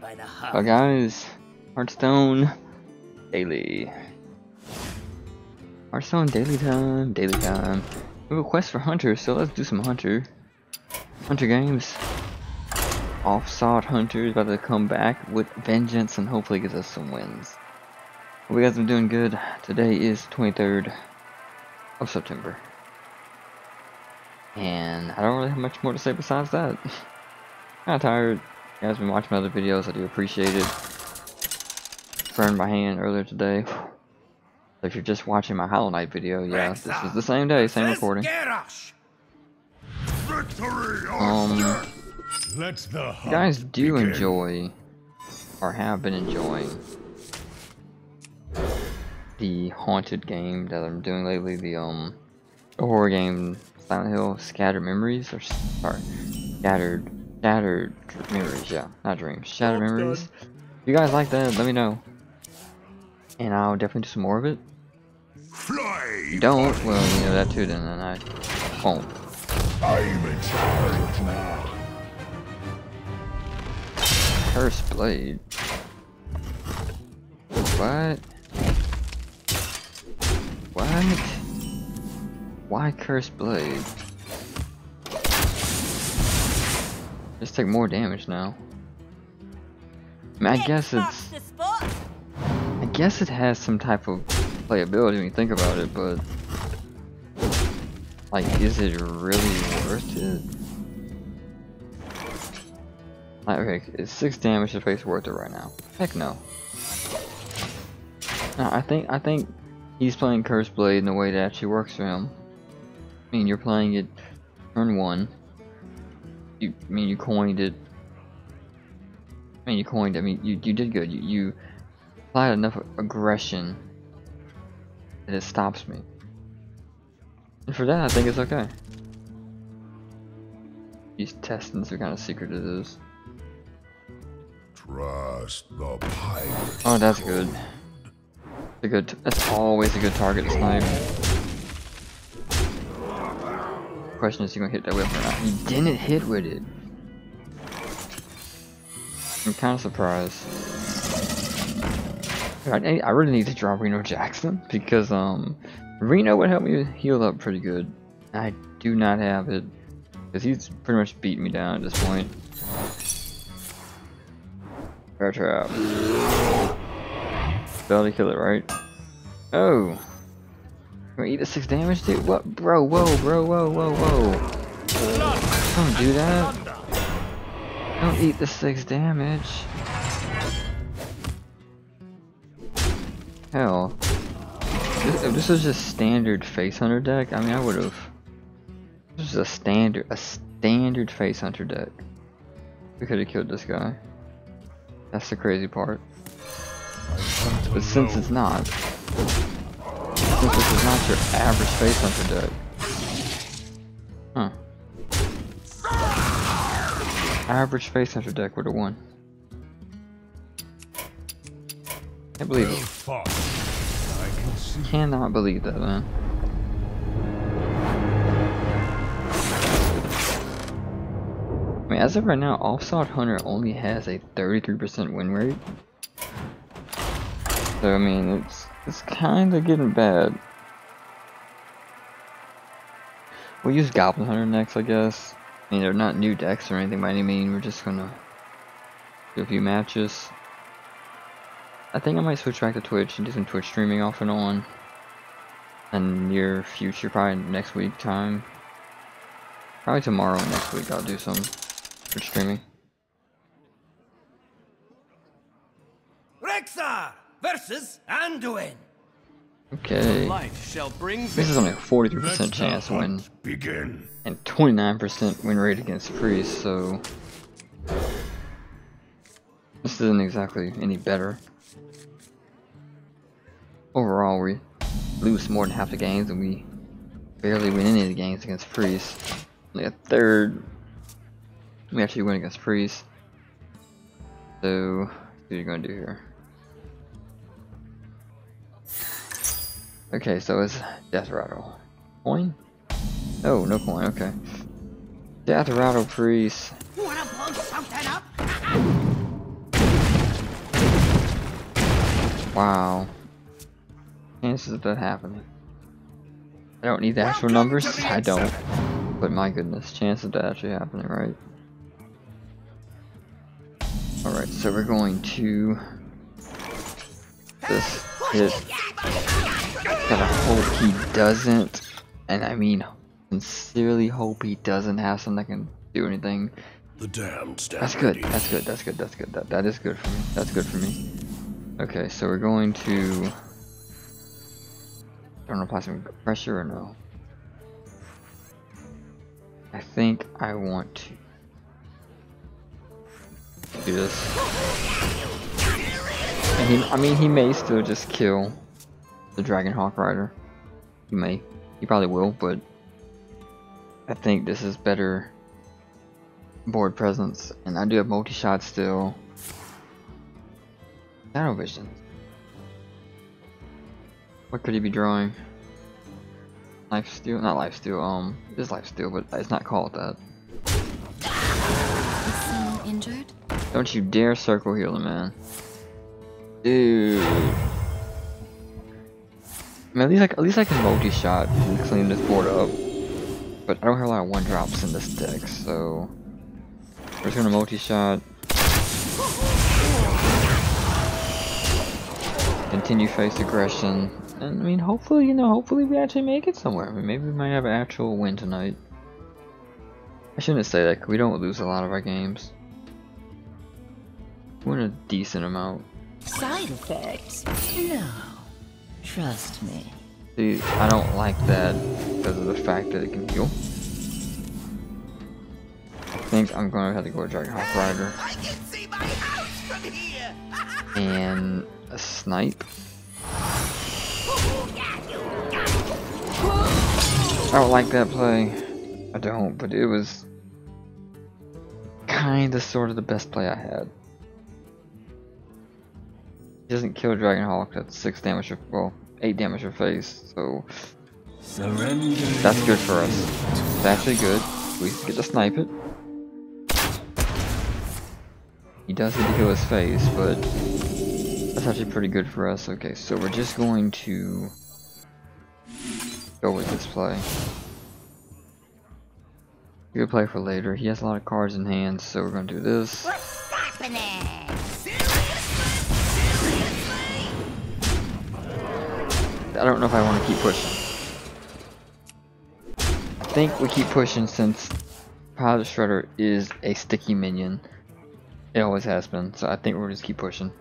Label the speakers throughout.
Speaker 1: But guys, Hearthstone daily. Hearthstone daily time, daily time. We have a quest for Hunter, so let's do some Hunter. Hunter games. Off-sought Hunter is about to come back with vengeance and hopefully get us some wins. Hope you guys been doing good. Today is 23rd of September. And I don't really have much more to say besides that. Kinda tired. You guys been watching my other videos, I do appreciate it. Burned my hand earlier today. If you're just watching my Hollow Knight video, yeah, this is the same day, same recording. Um,
Speaker 2: Let the
Speaker 1: you guys do
Speaker 2: begin.
Speaker 1: enjoy, or have been enjoying, the haunted game that I'm doing lately, the um, horror game Silent Hill Scattered Memories, or sorry, Scattered, Shattered Dr- Memories, yeah, not dreams, Shattered
Speaker 2: Job's
Speaker 1: Memories.
Speaker 2: done.
Speaker 1: If you guys like that, let me know. And I'll definitely do some more of it.
Speaker 2: Fly.
Speaker 1: If you don't, well, you know that too, then, then I won't.
Speaker 2: I'm in charge now.
Speaker 1: Cursed Blade. What? What? Why Cursed Blade? Just take more damage now. I mean, I guess it's. I guess it has some type of playability when you think about it, but. Like, is it really worth it? Like, okay, is 6 damage to face worth it right now? Heck no. No, I think, I think he's playing Curse Blade in the way that actually works for him. I mean, you're playing it turn 1. You, I mean, you coined it. I mean, you coined, I mean, you, you did good. You, you applied enough aggression that it stops me. And for that, I think it's okay. He's testing some kind of secret it is.
Speaker 2: Trust the pirate.
Speaker 1: Oh, that's good. A good. That's always a good target to snipe. Question is, he gonna hit that with or not? He didn't hit with it. I'm kind of surprised. I, I really need to draw Reno Jackson because um, Reno would help me heal up pretty good. I do not have it because he's pretty much beating me down at this point. Bear trap. Belly kill it, right? Oh. Gonna eat the six damage, dude? What? Bro, whoa, bro, whoa, whoa, whoa. Don't do that. Don't eat the six damage. Hell. This, if this was just standard face hunter deck, I mean, I would have. This is a standard, a standard face hunter deck. We could have killed this guy. That's the crazy part. But since it's not, since this is not your average face hunter deck, huh? Average face hunter deck would have won. Can't believe
Speaker 2: Well
Speaker 1: it.
Speaker 2: Can.
Speaker 1: Cannot believe that, man. I mean, as of right now, Offside Hunter only has a 33% win rate. So, I mean, it's it's kind of getting bad. We'll use Goblin Hunter next, I guess. I mean, they're not new decks or anything by any means. We're just gonna do a few matches. I think I might switch back to Twitch and do some Twitch streaming off and on. In near future, probably next week time. Probably tomorrow next week I'll do some Twitch streaming.
Speaker 3: Rexxar versus Anduin.
Speaker 1: Okay.
Speaker 4: Light shall bring
Speaker 1: This is only a 43% chance win
Speaker 2: begin.
Speaker 1: and 29% win rate against Priest, so this isn't exactly any better. Overall, we lose more than half the games and we barely win any of the games against Priest. Only a third we actually win against Priest. So, what are you gonna do here? Okay, so it's Death Rattle. Coin? Oh, no coin, okay. Death Rattle Priest.
Speaker 3: Wanna blow something up?
Speaker 1: Wow. Chances of that happening. I don't need the actual numbers. I don't. But my goodness, chance of that actually happening, right? Alright, so we're going to this hit. Gotta hope he doesn't, and I mean sincerely hope he doesn't have something that can do anything.
Speaker 2: The stand
Speaker 1: That's good, that's good, that's good, that's good. That, that is good for me. That's good for me. Okay, so we're going to... Don't apply some pressure or no? I think I want to do this. He, I mean, he may still just kill the Dragon Hawk Rider. He may. He probably will, but I think this is better board presence. And I do have multi-shot still. Shadow Vision. What could he be drawing? Life Steal? Not Life Steal, um, it is Life Steal, but it's not called that.
Speaker 4: Is someone injured?
Speaker 1: Don't you dare circle healer, man. Dude. I mean, at least I, at least I can multi-shot and clean this board up. But I don't have a lot of one drops in this deck, so we're just gonna multi-shot. Continue face aggression, and I mean, hopefully, you know, hopefully we actually make it somewhere. I mean, maybe we might have an actual win tonight. I shouldn't say that we don't lose a lot of our games. We win a decent amount.
Speaker 5: Side effects? No. Trust me.
Speaker 1: See, I don't like that because of the fact that it can heal. I think I'm going to have to go with Dragon Hawk Rider
Speaker 3: I can see my house from here!
Speaker 1: and a snipe. I don't like that play. I don't, but it was kind of sort of the best play I had. He doesn't kill Dragon Hawk, that's 6 damage, or, well, 8 damage per face, so
Speaker 3: Surrender.
Speaker 1: that's good for us. It's actually good. We get to snipe it. He does need to kill his face, but that's actually pretty good for us. Okay, so we're just going to go with this play. Good play for later. He has a lot of cards in hand, so we're gonna do this. I don't know if I want to keep pushing. I think we keep pushing since Pilot Shredder is a sticky minion. It always has been, so I think we'll just keep pushing.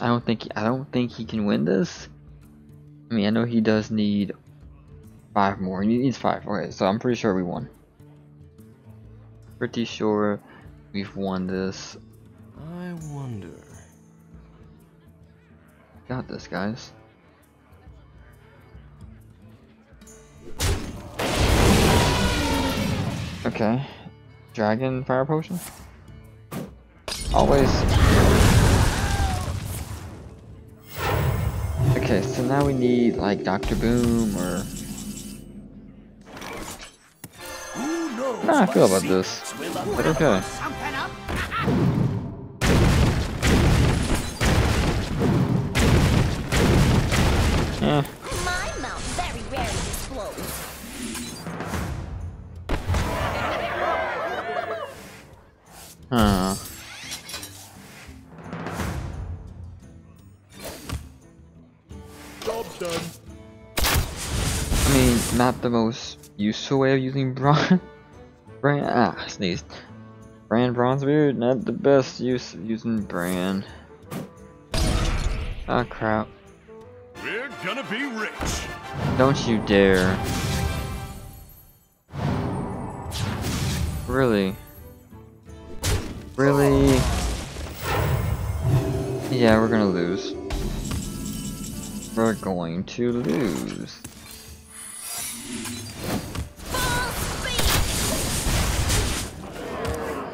Speaker 1: I don't think I don't think he can win this. I mean, I know he does need five more. He needs five. Okay, so I'm pretty sure we won. Pretty sure we've won this.
Speaker 3: I wonder.
Speaker 1: Got this, guys. Okay. Dragon fire potion? Always. Okay, so now we need like Dr. Boom or. How I feel about this. But okay.
Speaker 2: Job done.
Speaker 1: I mean, not the most useful way of using bronze. Brann. Ah, sneezed. Brann Bronzebeard, not the best use of using Brann. Ah, crap.
Speaker 2: We're gonna be rich.
Speaker 1: Don't you dare. Really? Really? Yeah, we're gonna lose. We're going to lose.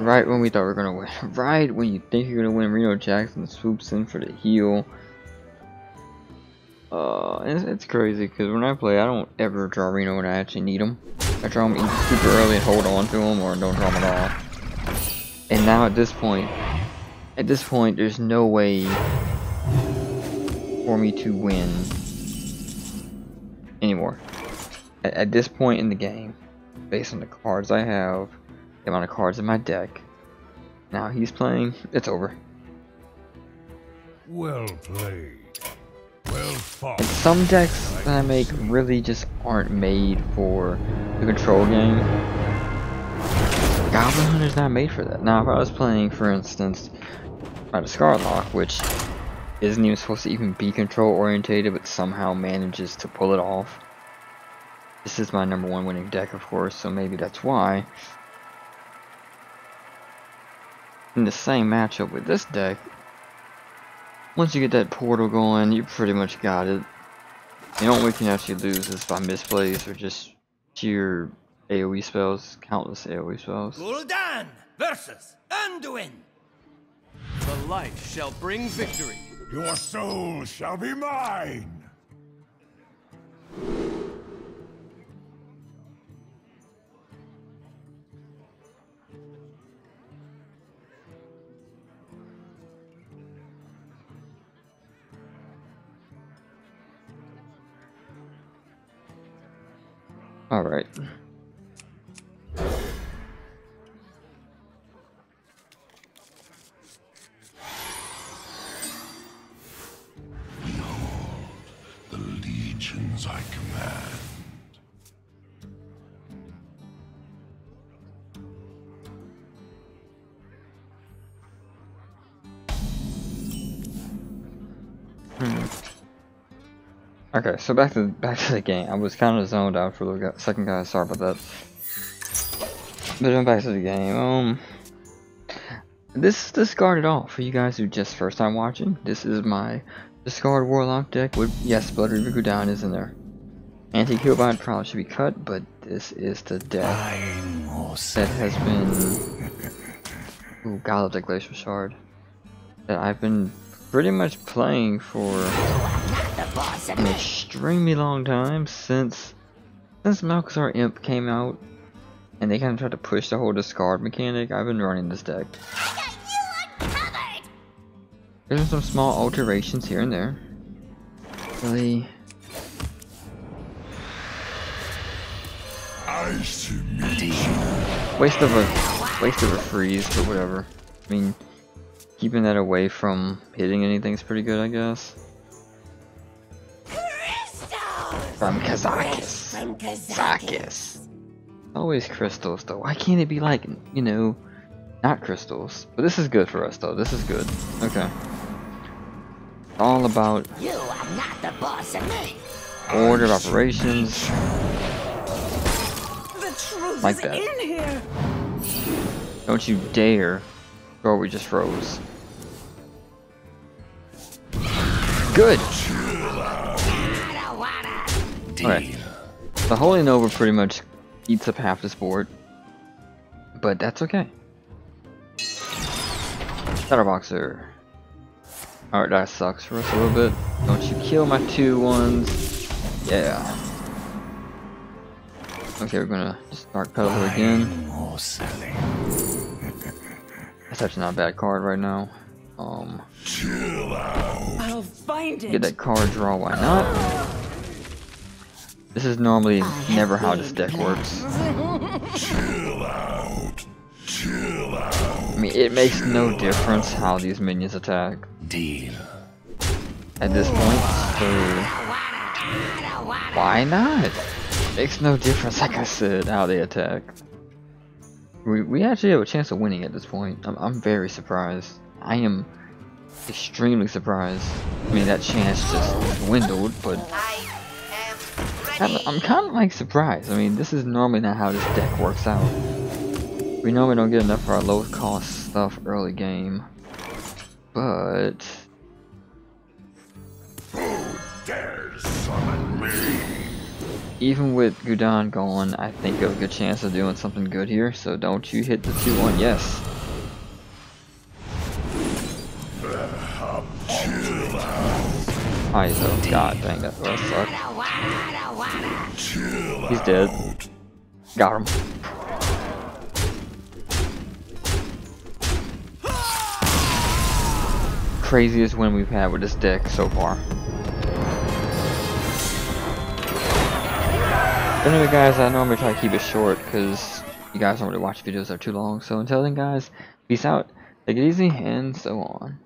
Speaker 1: Right when we thought we were gonna win. Right when you think you're gonna win, Reno Jackson swoops in for the heal. Uh, it's, it's crazy because when I play, I don't ever draw Reno when I actually need him. I draw him super early and hold on to him, or don't draw him at all. And now at this point, At this point, there's no way for me to win anymore. At, at this point in the game, based on the cards I have, the amount of cards in my deck, now he's playing, it's over.
Speaker 2: Well played. Well fought.
Speaker 1: And some decks that I make really just aren't made for the control game. Goblin Hunter's not made for that. Now, if I was playing, for instance, by the Scarlock, which isn't even supposed to even be control orientated, but somehow manages to pull it off. This is my number one winning deck, of course, so maybe that's why. In the same matchup with this deck, once you get that portal going, you pretty much got it. The only way you can actually lose is by misplays or just sheer AoE spells, countless AoE spells.
Speaker 4: Gul'dan versus Anduin.
Speaker 3: The light shall bring victory.
Speaker 2: Your soul shall be mine.
Speaker 1: Alright.
Speaker 2: The legions I command.
Speaker 1: Okay, so back to back to the game. I was kind of zoned out for a second, guys. Sorry about that. But then back to the game. Um, this is discarded off for you guys who just first time watching. This is my discard warlock deck with yes, Blood Reaver Gul'dan is in there. Antique Healbot probably should be cut, but this is the deck that has been. Ooh, God of the Glacial Shard. That I've been pretty much playing for an extremely long time since since Malchezaar Imp came out and they kind of tried to push the whole discard mechanic. I've been running this deck. There's some small alterations here and there. Really,
Speaker 2: Nice to meet you.
Speaker 1: waste of a waste of a freeze, but whatever. I mean, keeping that away from hitting anything is pretty good, I guess.
Speaker 5: Crystals.
Speaker 1: From Kazakus.
Speaker 5: From.
Speaker 1: Kazakus. Always crystals, though. Why can't it be like, you know, not crystals? But this is good for us, though. This is good. Okay. All about
Speaker 5: You are not the boss of me.
Speaker 1: order of operations.
Speaker 6: The truth
Speaker 1: Like
Speaker 6: is
Speaker 1: that.
Speaker 6: in here.
Speaker 1: Don't you dare. Or we just froze. Good.
Speaker 5: I don't wanna.
Speaker 1: Okay. The Holy Nova pretty much eats up half this board. But that's okay. Shadow Boxer. Alright, that sucks for us a little bit. Don't you kill my two ones. Yeah. Okay, we're gonna start Peddler again.
Speaker 2: More selling.
Speaker 1: That's actually not a bad card right now. Um,
Speaker 2: Chill out.
Speaker 6: I'll find it.
Speaker 1: get that card draw, why not? This is normally never how this deck works.
Speaker 2: Chill out. Chill out.
Speaker 1: I mean, it makes no difference how these minions attack
Speaker 2: Deal.
Speaker 1: at this point, so why not? Makes no difference, like I said, how they attack. We, we actually have a chance of winning at this point. I'm, I'm very surprised. I am extremely surprised. I mean, that chance just dwindled, but
Speaker 5: I am
Speaker 1: kinda, I'm kind of like surprised. I mean, this is normally not how this deck works out. We normally don't get enough of our low cost stuff early game. But even with Gul'dan gone, I think we have a good chance of doing something good here. So don't you hit the 2-1, yes. Alright, so god dang that, sucked.
Speaker 5: I
Speaker 1: He's dead. Got him. Craziest win we've had with this deck so far. Anyway guys, I to try to keep it short because you guys don't really watch videos that are too long. So until then guys, peace out, take it easy, and so on.